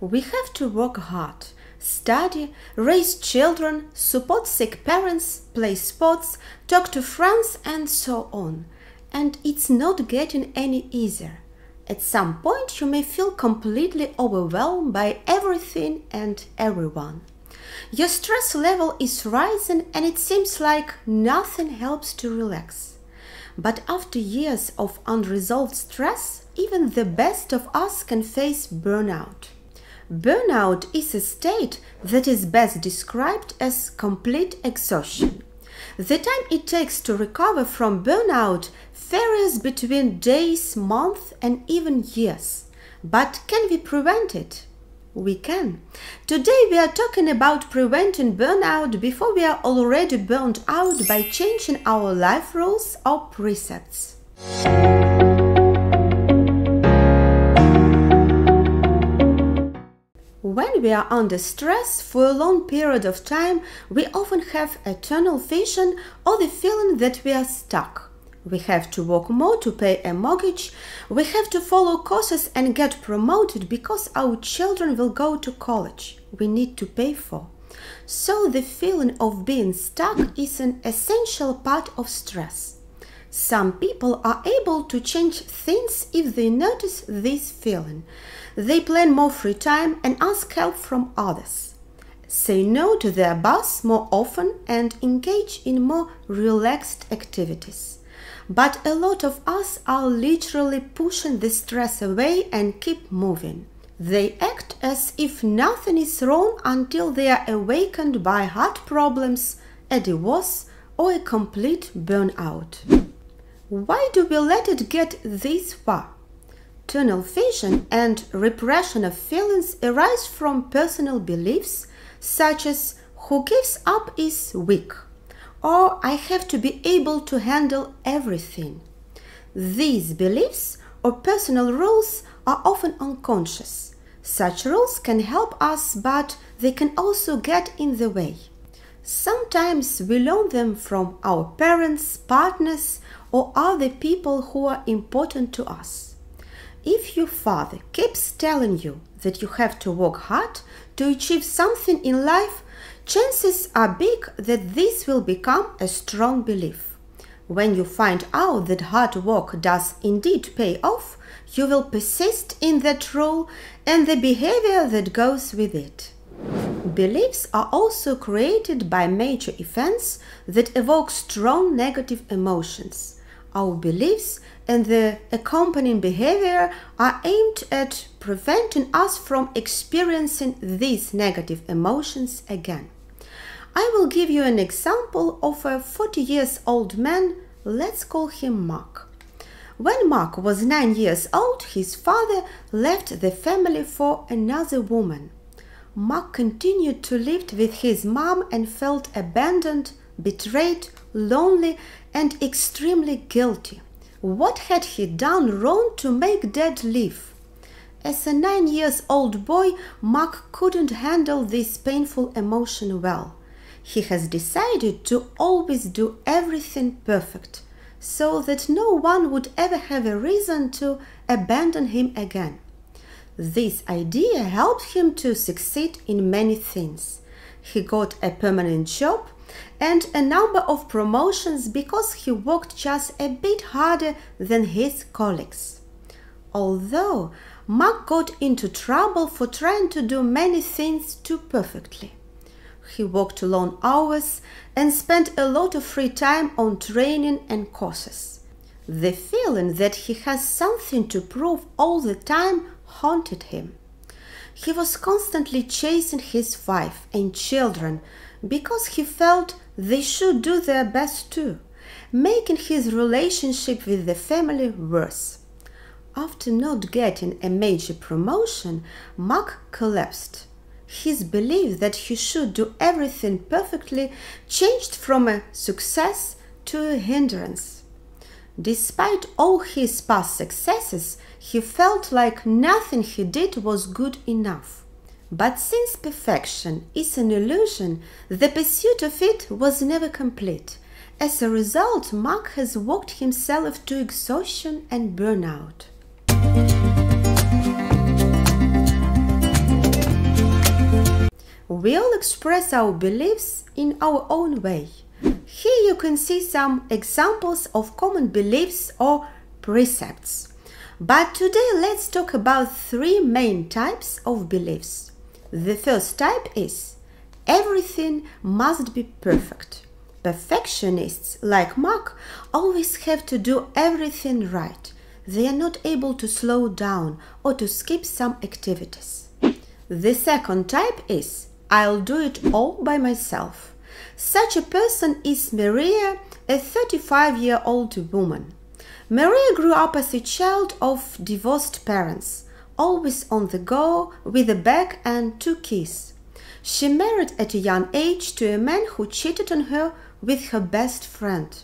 We have to work hard, study, raise children, support sick parents, play sports, talk to friends, and so on. And it's not getting any easier. At some point, you may feel completely overwhelmed by everything and everyone. Your stress level is rising, and it seems like nothing helps to relax. But after years of unresolved stress, even the best of us can face burnout. Burnout is a state that is best described as complete exhaustion. The time it takes to recover from burnout varies between days, months, and even years. But can we prevent it? We can. Today we are talking about preventing burnout before we are already burned out by changing our life rules or precepts. When we are under stress for a long period of time, we often have a tunnel vision or the feeling that we are stuck. We have to work more to pay a mortgage. We have to follow courses and get promoted because our children will go to college. We need to pay for. So the feeling of being stuck is an essential part of stress. Some people are able to change things if they notice this feeling. They plan more free time and ask help from others. Say no to their boss more often and engage in more relaxed activities. But a lot of us are literally pushing the stress away and keep moving. They act as if nothing is wrong until they are awakened by heart problems, a divorce, or a complete burnout. Why do we let it get this far? Tunnel vision and repression of feelings arise from personal beliefs such as who gives up is weak or I have to be able to handle everything. These beliefs or personal rules are often unconscious. Such rules can help us, but they can also get in the way. Sometimes we learn them from our parents, partners, or other people who are important to us. If your father keeps telling you that you have to work hard to achieve something in life, chances are big that this will become a strong belief. When you find out that hard work does indeed pay off, you will persist in that role and the behavior that goes with it. Beliefs are also created by major events that evoke strong negative emotions. Our beliefs and the accompanying behavior are aimed at preventing us from experiencing these negative emotions again. I will give you an example of a 40 years old man, let's call him Mark. When Mark was 9 years old, his father left the family for another woman. Mark continued to live with his mom and felt abandoned, betrayed, lonely, and extremely guilty. What had he done wrong to make dad leave? As a nine years old boy, Mark couldn't handle this painful emotion well he has decided to always do everything perfect, so that no one would ever have a reason to abandon him again. This idea helped him to succeed in many things. He got a permanent job and a number of promotions because he worked just a bit harder than his colleagues. Although Mark got into trouble for trying to do many things too perfectly he worked long hours and spent a lot of free time on training and courses. The feeling that he has something to prove all the time haunted him. He was constantly chasing his wife and children because he felt they should do their best too, making his relationship with the family worse. After not getting a major promotion, Mark collapsed his belief that he should do everything perfectly changed from a success to a hindrance. Despite all his past successes, he felt like nothing he did was good enough. But since perfection is an illusion, the pursuit of it was never complete. As a result, Mark has worked himself to exhaustion and burnout. We all express our beliefs in our own way. Here you can see some examples of common beliefs or precepts. But today let's talk about three main types of beliefs. The first type is everything must be perfect. Perfectionists, like Mark, always have to do everything right. They are not able to slow down or to skip some activities. The second type is I'll do it all by myself. Such a person is Maria, a 35 year old woman. Maria grew up as a child of divorced parents, always on the go with a bag and two keys. She married at a young age to a man who cheated on her with her best friend.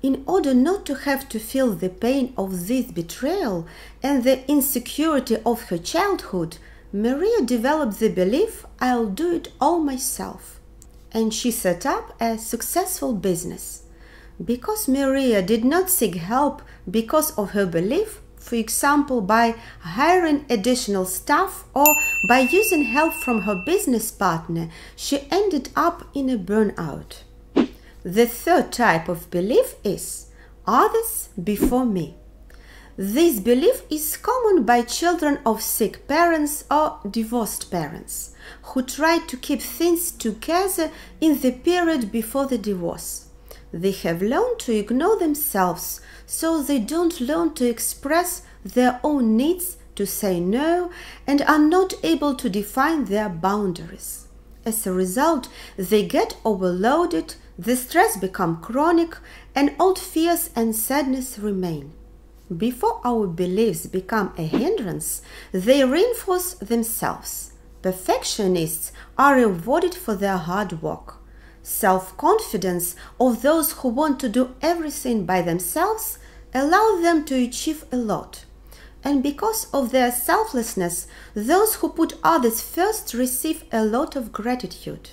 In order not to have to feel the pain of this betrayal and the insecurity of her childhood, Maria developed the belief I'll do it all myself. And she set up a successful business. Because Maria did not seek help because of her belief, for example, by hiring additional staff or by using help from her business partner, she ended up in a burnout. The third type of belief is others before me. This belief is common by children of sick parents or divorced parents who try to keep things together in the period before the divorce. They have learned to ignore themselves, so they don't learn to express their own needs, to say no, and are not able to define their boundaries. As a result, they get overloaded, the stress becomes chronic, and old fears and sadness remain. Before our beliefs become a hindrance, they reinforce themselves. Perfectionists are rewarded for their hard work self confidence of those who want to do everything by themselves allow them to achieve a lot. And because of their selflessness, those who put others first receive a lot of gratitude.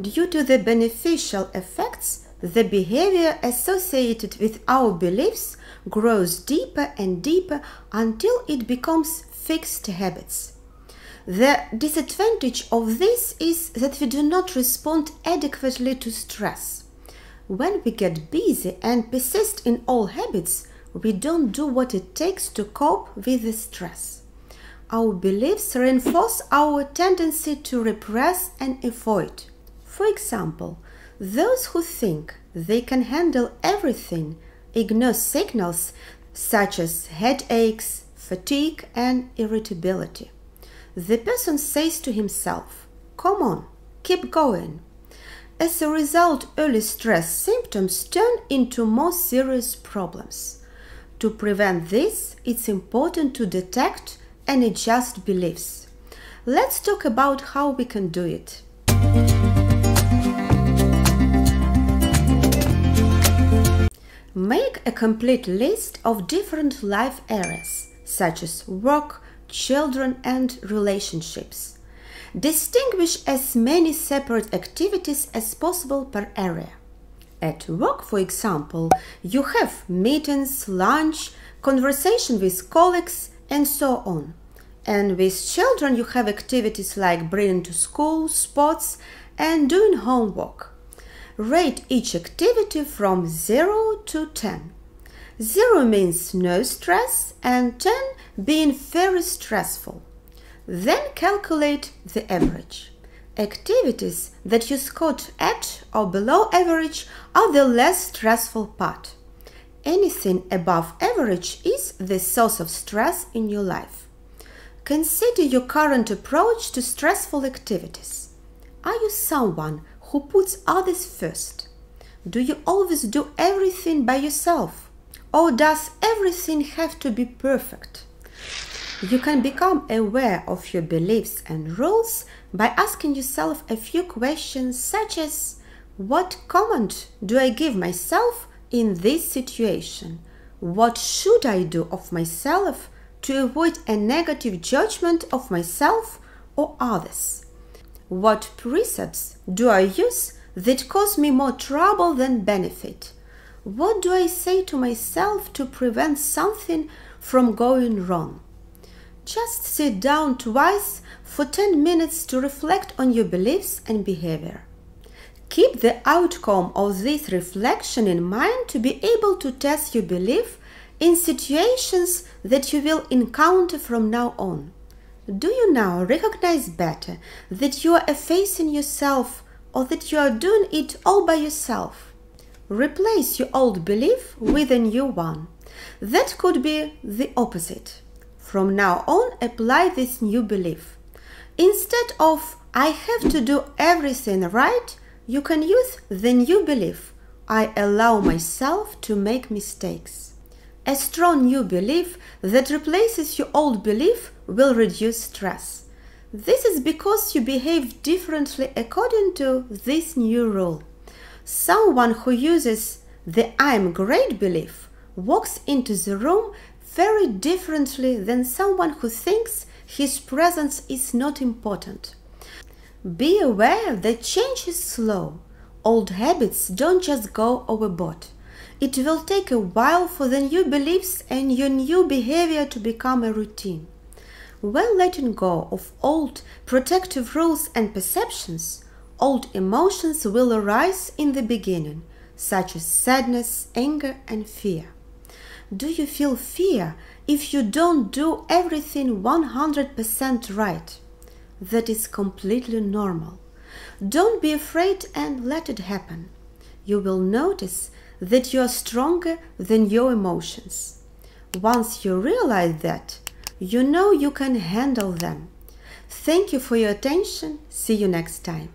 Due to the beneficial effects, the behavior associated with our beliefs grows deeper and deeper until it becomes fixed habits. The disadvantage of this is that we do not respond adequately to stress. When we get busy and persist in old habits, we don't do what it takes to cope with the stress. Our beliefs reinforce our tendency to repress and avoid. For example, those who think they can handle everything ignore signals such as headaches, fatigue, and irritability the person says to himself, Come on, keep going. As a result, early stress symptoms turn into more serious problems. To prevent this, it's important to detect and adjust beliefs. Let's talk about how we can do it. Make a complete list of different life areas, such as work, children, and relationships. Distinguish as many separate activities as possible per area. At work, for example, you have meetings, lunch, conversation with colleagues, and so on. And with children, you have activities like bringing to school, sports, and doing homework. Rate each activity from 0 to 10. 0 means no stress and 10 being very stressful. Then calculate the average. Activities that you scored at or below average are the less stressful part. Anything above average is the source of stress in your life. Consider your current approach to stressful activities. Are you someone who puts others first? Do you always do everything by yourself? Or does everything have to be perfect? You can become aware of your beliefs and rules by asking yourself a few questions such as What comment do I give myself in this situation? What should I do of myself to avoid a negative judgment of myself or others? What precepts do I use that cause me more trouble than benefit? What do I say to myself to prevent something from going wrong? Just sit down twice for 10 minutes to reflect on your beliefs and behavior. Keep the outcome of this reflection in mind to be able to test your belief in situations that you will encounter from now on. Do you now recognize better that you are effacing yourself or that you are doing it all by yourself? Replace your old belief with a new one. That could be the opposite. From now on, apply this new belief. Instead of I have to do everything right, you can use the new belief I allow myself to make mistakes. A strong new belief that replaces your old belief will reduce stress. This is because you behave differently according to this new rule. Someone who uses the I'm great belief walks into the room very differently than someone who thinks his presence is not important. Be aware that change is slow. Old habits don't just go overboard. It will take a while for the new beliefs and your new behavior to become a routine. When letting go of old protective rules and perceptions, old emotions will arise in the beginning, such as sadness, anger, and fear. Do you feel fear if you don't do everything 100% right? That is completely normal. Don't be afraid and let it happen. You will notice that you are stronger than your emotions. Once you realize that, you know you can handle them. Thank you for your attention. See you next time.